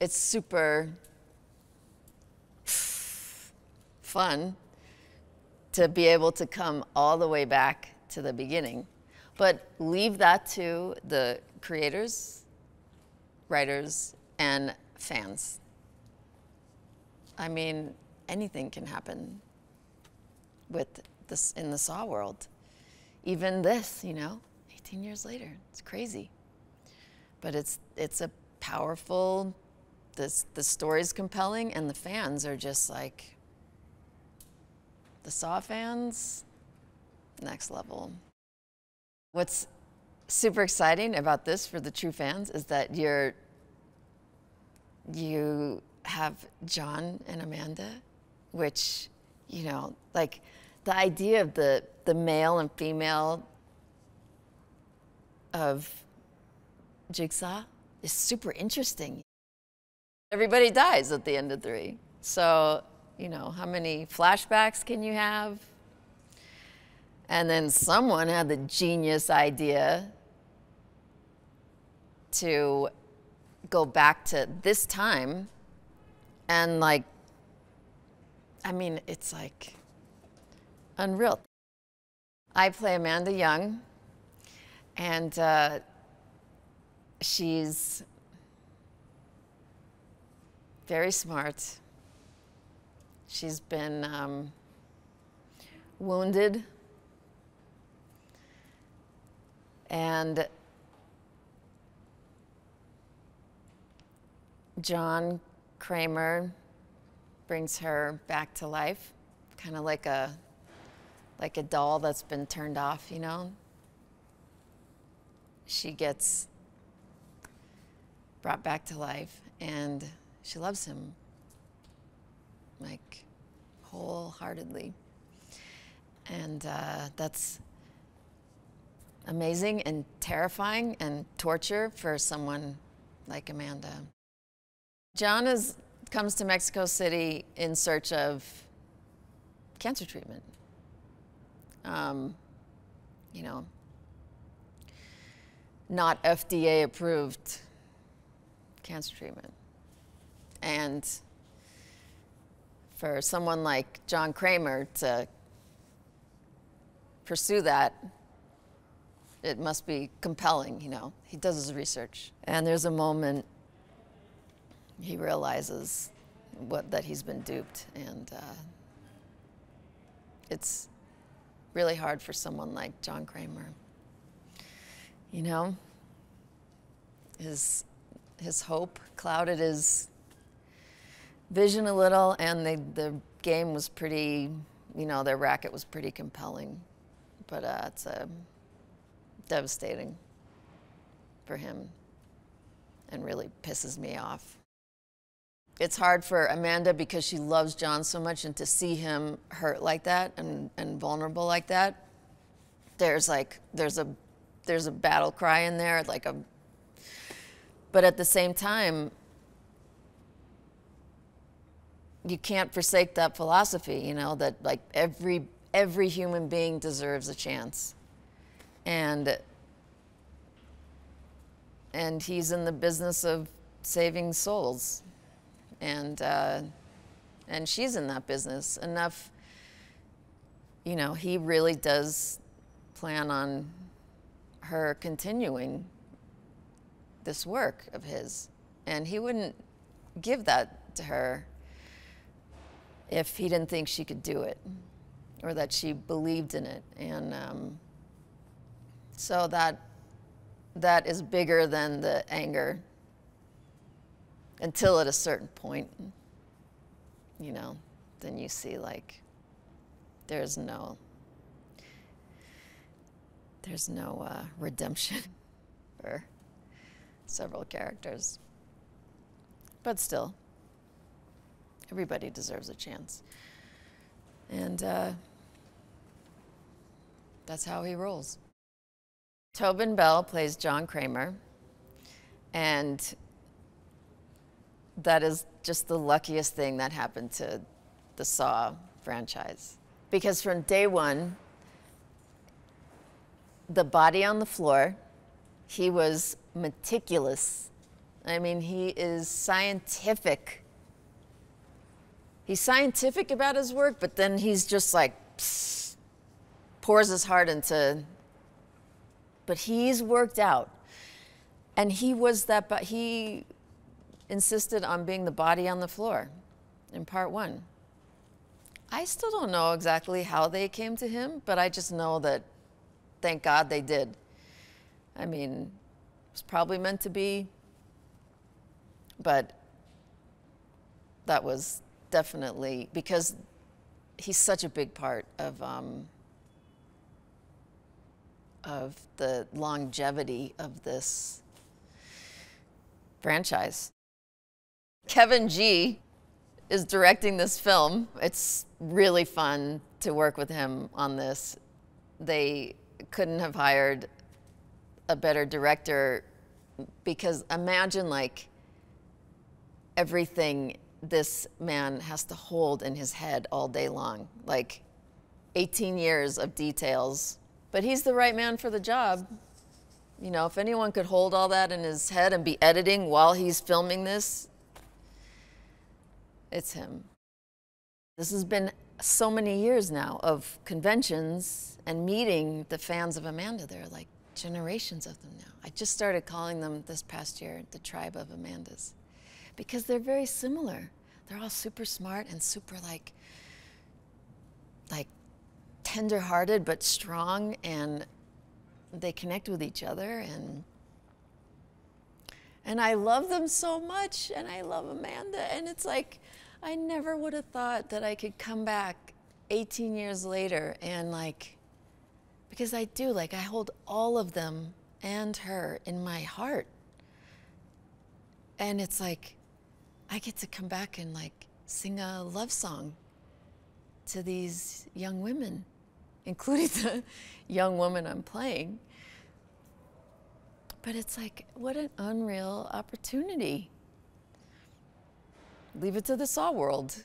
it's super fun to be able to come all the way back to the beginning. But leave that to the creators, writers, and fans. I mean, anything can happen with this in the Saw world. Even this, you know, 18 years later, it's crazy. But it's it's a powerful. This the story's compelling, and the fans are just like the Saw fans, next level. What's super exciting about this for the true fans is that you're you have John and Amanda, which, you know, like the idea of the, the male and female of Jigsaw is super interesting. Everybody dies at the end of three. So, you know, how many flashbacks can you have? And then someone had the genius idea to go back to this time and like I mean, it's like unreal. I play Amanda Young, and uh, she's very smart. She's been um, wounded, and John Kramer brings her back to life, kind of like a like a doll that's been turned off, you know. She gets brought back to life and she loves him like wholeheartedly. And uh, that's amazing and terrifying and torture for someone like Amanda. John is, comes to Mexico City in search of cancer treatment. Um, you know, not FDA approved cancer treatment. And for someone like John Kramer to pursue that, it must be compelling, you know. He does his research. And there's a moment he realizes what, that he's been duped. And uh, it's really hard for someone like John Kramer. You know, his, his hope clouded his vision a little, and the, the game was pretty, you know, their racket was pretty compelling. But uh, it's uh, devastating for him and really pisses me off it's hard for Amanda because she loves John so much and to see him hurt like that and, and vulnerable like that, there's like, there's a, there's a battle cry in there, like a, but at the same time, you can't forsake that philosophy, you know, that like every, every human being deserves a chance. And, and he's in the business of saving souls and uh, and she's in that business enough. You know, he really does plan on her continuing this work of his, and he wouldn't give that to her if he didn't think she could do it or that she believed in it, and um, so that that is bigger than the anger until at a certain point, you know, then you see like there's no there's no uh, redemption for several characters. But still, everybody deserves a chance. And uh, that's how he rolls. Tobin Bell plays John Kramer. And that is just the luckiest thing that happened to the Saw franchise. Because from day one, the body on the floor, he was meticulous I mean, he is scientific. He's scientific about his work, but then he's just like psst, pours his heart into. But he's worked out, and he was that. But he insisted on being the body on the floor in part one. I still don't know exactly how they came to him, but I just know that thank God they did. I mean, it was probably meant to be, but that was definitely because he's such a big part of um, of the longevity of this franchise. Kevin G is directing this film. It's really fun to work with him on this. They couldn't have hired a better director because imagine like everything this man has to hold in his head all day long, like 18 years of details. But he's the right man for the job. You know, if anyone could hold all that in his head and be editing while he's filming this, it's him. This has been so many years now of conventions and meeting the fans of Amanda. There are like generations of them now. I just started calling them this past year the tribe of Amandas because they're very similar. They're all super smart and super like like tender-hearted but strong and they connect with each other and and I love them so much and I love Amanda and it's like I never would have thought that I could come back 18 years later and like, because I do, like, I hold all of them and her in my heart. And it's like, I get to come back and like sing a love song to these young women, including the young woman I'm playing. But it's like, what an unreal opportunity leave it to the saw world.